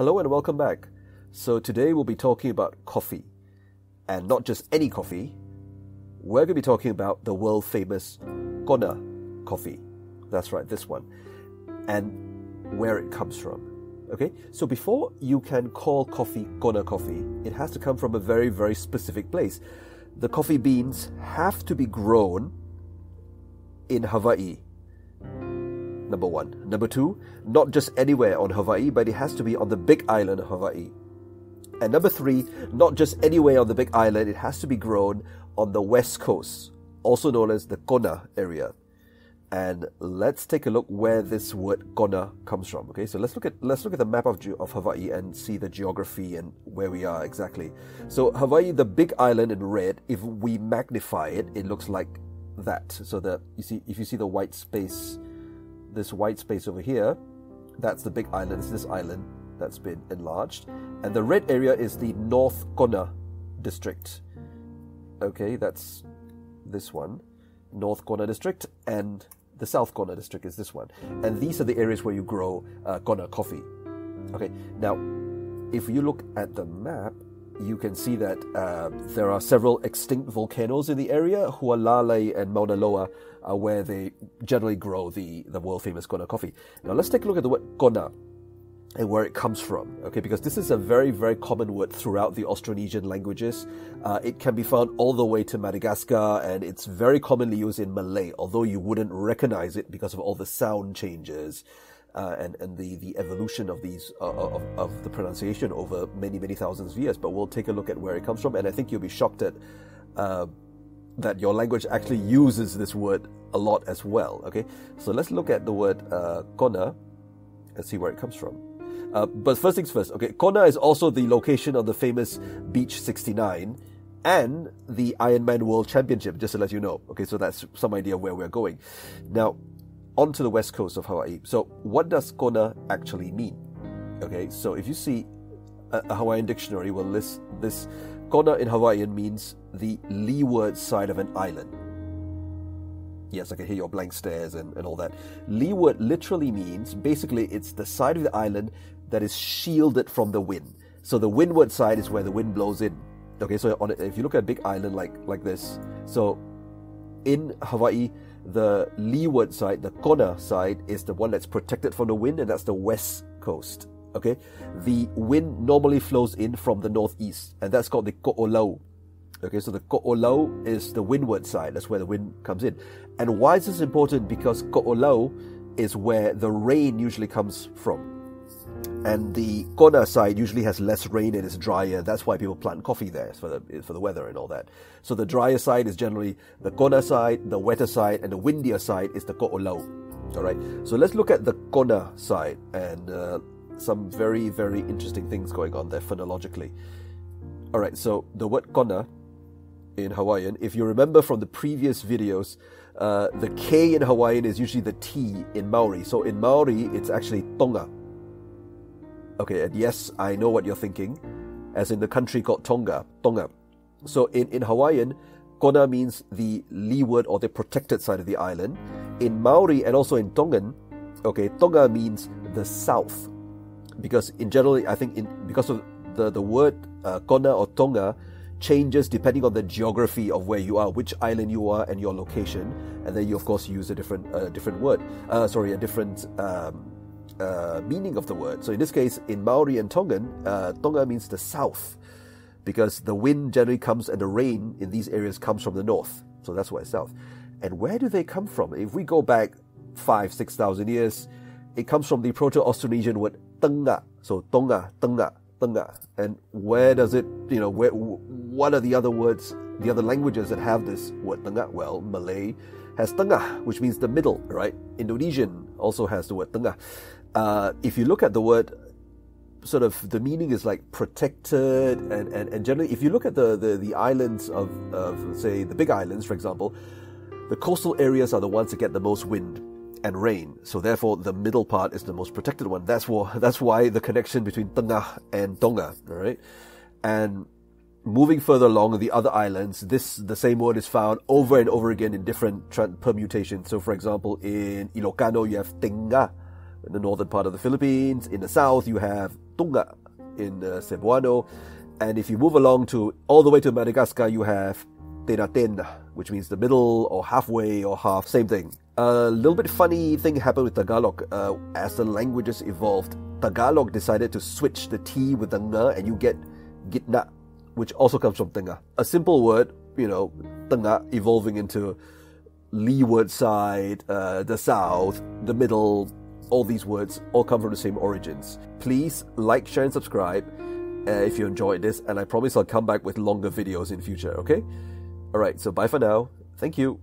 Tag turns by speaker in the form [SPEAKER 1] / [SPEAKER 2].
[SPEAKER 1] Hello and welcome back. So today we'll be talking about coffee. And not just any coffee. We're going to be talking about the world famous Kona coffee. That's right, this one. And where it comes from. Okay? So before you can call coffee Kona coffee, it has to come from a very, very specific place. The coffee beans have to be grown in Hawaii number one. Number two, not just anywhere on Hawaii, but it has to be on the big island of Hawaii. And number three, not just anywhere on the big island, it has to be grown on the west coast, also known as the Kona area. And let's take a look where this word Kona comes from. Okay, so let's look at let's look at the map of of Hawaii and see the geography and where we are exactly. So Hawaii, the big island in red, if we magnify it, it looks like that. So that you see if you see the white space this white space over here, that's the big island, it's this island that's been enlarged. And the red area is the North Kona district. Okay, that's this one, North Kona district, and the South Kona district is this one. And these are the areas where you grow uh, Kona coffee. Okay, now if you look at the map, you can see that uh, there are several extinct volcanoes in the area. Hualalai and Mauna Loa are where they generally grow the, the world famous Kona coffee. Now let's take a look at the word Kona and where it comes from. Okay, because this is a very, very common word throughout the Austronesian languages. Uh, it can be found all the way to Madagascar and it's very commonly used in Malay, although you wouldn't recognize it because of all the sound changes uh, and and the the evolution of these uh, of, of the pronunciation over many many thousands of years. But we'll take a look at where it comes from, and I think you'll be shocked at uh, that your language actually uses this word a lot as well. Okay, so let's look at the word uh, kona and see where it comes from. Uh, but first things first. Okay, Kona is also the location of the famous Beach 69 and the Ironman World Championship, just to let you know. Okay, so that's some idea where we're going. Now, onto the west coast of Hawaii. So, what does Kona actually mean? Okay, so if you see a, a Hawaiian dictionary will list this Kona in Hawaiian means the leeward side of an island. Yes, I can hear your blank stares and, and all that. Leeward literally means basically it's the side of the island that is shielded from the wind. So the windward side is where the wind blows in. Okay, so on, if you look at a big island like like this, so in Hawaii, the leeward side, the Kona side, is the one that's protected from the wind, and that's the west coast. Okay, the wind normally flows in from the northeast, and that's called the Ko'olau. Okay, so the Ko'olau is the windward side. That's where the wind comes in. And why is this important? Because Ko'olau is where the rain usually comes from and the Kona side usually has less rain and it's drier. That's why people plant coffee there for the for the weather and all that. So the drier side is generally the Kona side, the wetter side, and the windier side is the Ko'olau. All right. So let's look at the Kona side and uh, some very very interesting things going on there phonologically. All right. So the word Kona in Hawaiian, if you remember from the previous videos, uh, the K in Hawaiian is usually the T in Maori. So in Maori, it's actually Tonga Okay, and yes, I know what you're thinking, as in the country called Tonga, Tonga. So in, in Hawaiian, Kona means the leeward or the protected side of the island. In Maori and also in Tongan, okay, Tonga means the south. Because in general, I think in because of the, the word uh, Kona or Tonga changes depending on the geography of where you are, which island you are, and your location, and then you of course use a different uh, different word. Uh, sorry, a different um, uh, meaning of the word. So in this case, in Maori and Tongan, uh, Tonga means the south, because the wind generally comes and the rain in these areas comes from the north. So that's why it's south. And where do they come from? If we go back five, six thousand years, it comes from the Proto-Austronesian word Tonga. So Tonga, Tonga, Tonga. And where does it, you know, where, what are the other words, the other languages that have this word Tonga? Well, Malay has Tengah, which means the middle, right? Indonesian also has the word Tengah uh, if you look at the word, sort of the meaning is like protected, and, and, and generally, if you look at the, the, the islands of, of, say, the big islands, for example, the coastal areas are the ones that get the most wind and rain. So therefore, the middle part is the most protected one. That's why that's why the connection between Tengah and Tonga, right? And moving further along the other islands, this the same word is found over and over again in different permutations. So, for example, in Ilocano, you have Tenga, in the northern part of the Philippines. In the south, you have Tunga in uh, Cebuano. And if you move along to all the way to Madagascar, you have Tena which means the middle or halfway or half, same thing. A little bit funny thing happened with Tagalog uh, as the languages evolved. Tagalog decided to switch the T with the ng and you get gitna, which also comes from tenga. A simple word, you know, tenga evolving into leeward side, uh, the south, the middle, all these words all come from the same origins. Please like, share, and subscribe uh, if you enjoyed this, and I promise I'll come back with longer videos in future, okay? Alright, so bye for now. Thank you.